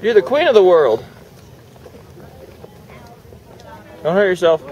You're the queen of the world. Don't hurt yourself.